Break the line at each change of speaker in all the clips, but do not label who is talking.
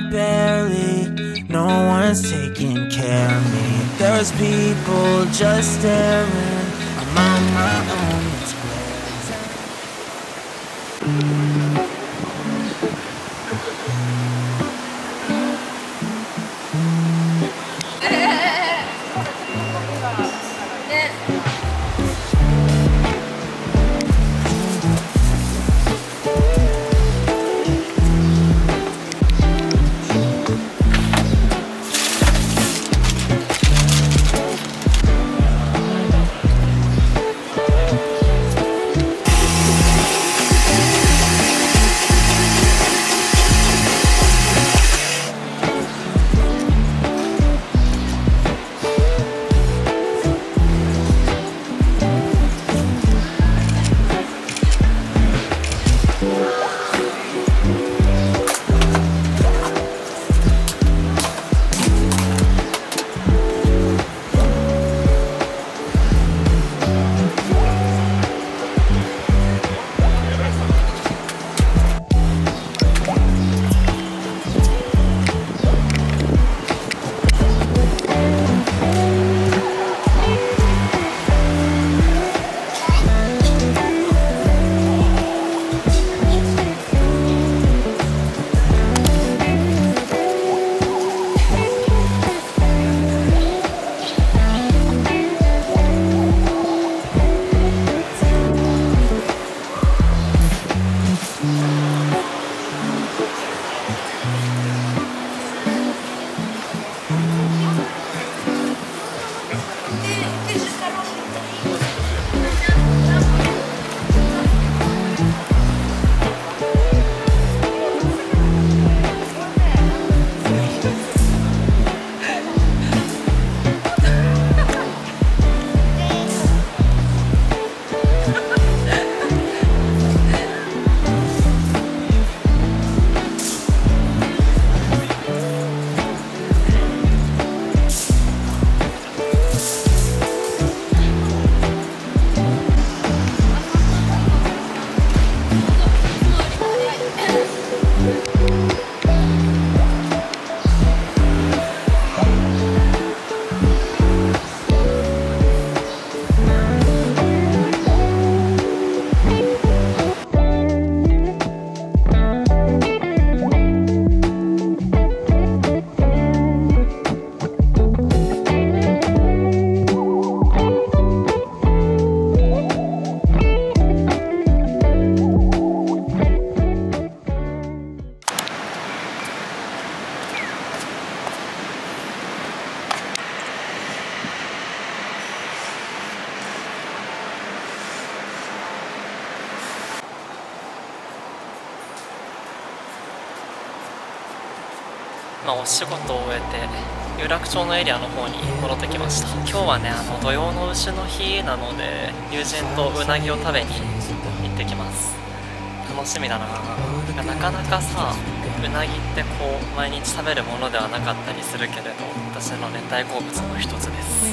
Barely, no one's taking care of me. There's people just staring. I'm on my own.
まあ、お仕事を終えて有楽町のエリアの方に戻ってきました。今日はねあの土用の丑の日なので友人とうなぎを食べに行ってきます。楽しみだな。なかなかさうなぎってこう毎日食べるものではなかったりするけれど私の熱帯好物の一つです。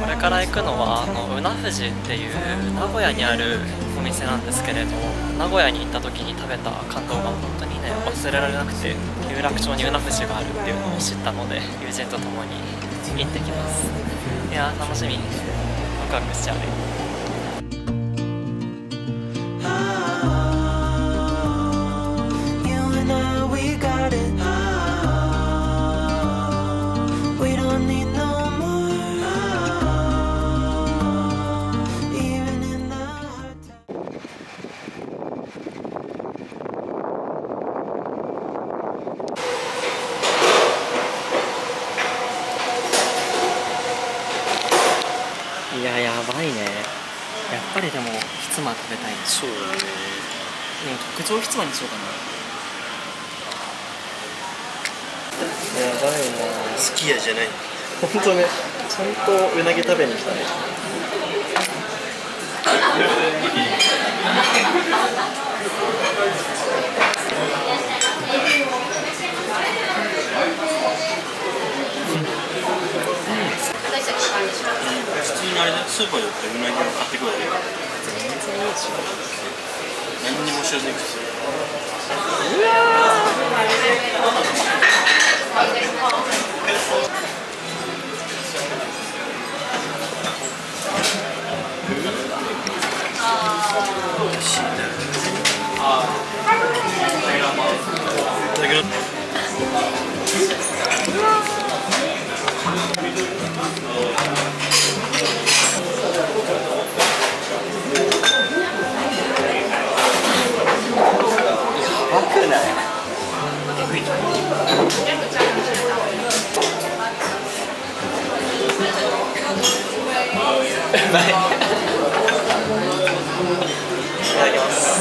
これから行くのはあのうな富士っていう名古屋にあるお店なんですけれど名古屋に行った時に食べた感動が本当にね忘れられなくて有楽町にうな富士があるっていうのを知ったので友人と共に行ってきます。いやー楽しみ。ワクワクしちゃういややばいね。やっぱりでもひつま食べたいそうだね。でも特上ひつまにしようかな。やばいな。
すき家じゃない。
本当ね。ちゃんとうなぎ食べに来たね
普通にあれだスーパーで売ってうなぎを買ってくるだけだ何にも知らずに食ってるだ
いただきます。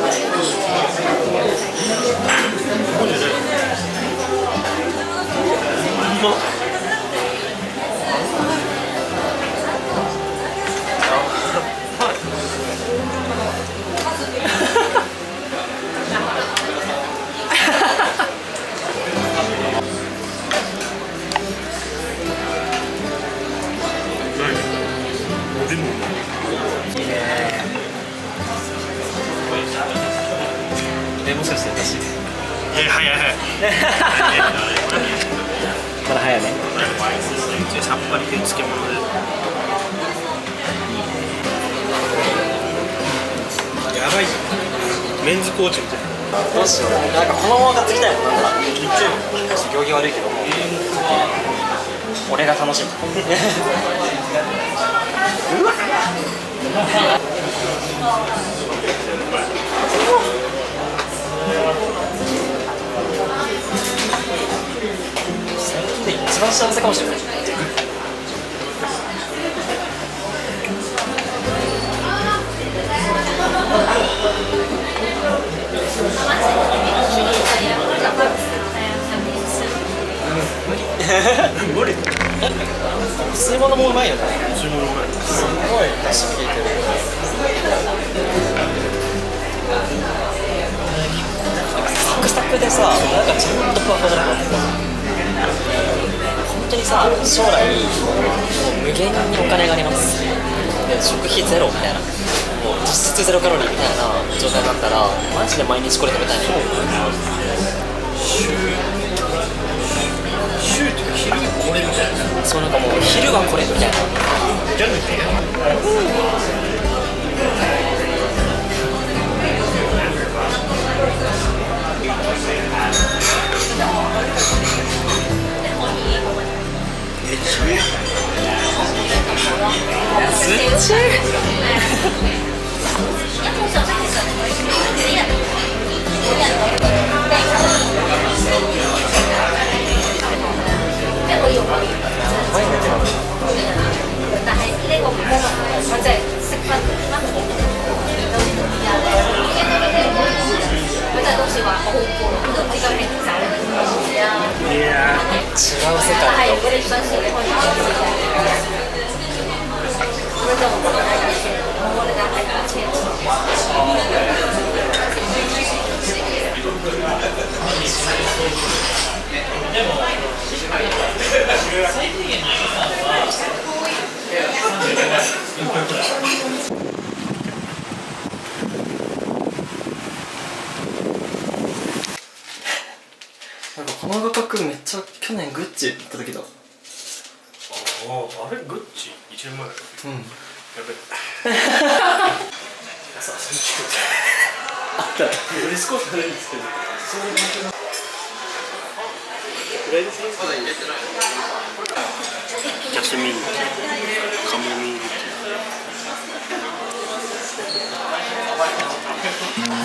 マジでう
えもしかして私
え早い。早い。
まだ早い。ねうち
さっぱり系漬物でやばい。メンズコーチみたい。な
どうしようなんかこのまま買ってきたい。もんなんなら
い。っちゃう
行儀悪い。けど俺が楽しむ最近で一番幸せかもしれない
無理
吸い物もうまいよね
注文うまい
すごい出汁効いてるなんかちゃんとふわふわじゃなくなってた本当にさ将来もう無限にお金があります。で食費ゼロみたいな。もう実質ゼロカロリーみたいな状態になったらマジで毎日これ食べたいね
週週って昼これみたいな。
そうなんかもう昼はこれみたいな。
じゃなくて
但係十七？哈哈哈哈哈！一般上班其实可以几个人，几个人都可以，都可以。这个用，可以的。但
系呢
个，我只
识
分
分好，分差。因为呢个，佢都系，佢都系都是话好好过，比较平。や違
う世界係如の画角めっちゃ去年グッチ行った時だ。
あああれ？グッチ？1年前だよ
うん。
やべさあ
った。
じゃないんですけど。ジャスミンティーカモミール。ティー
めっ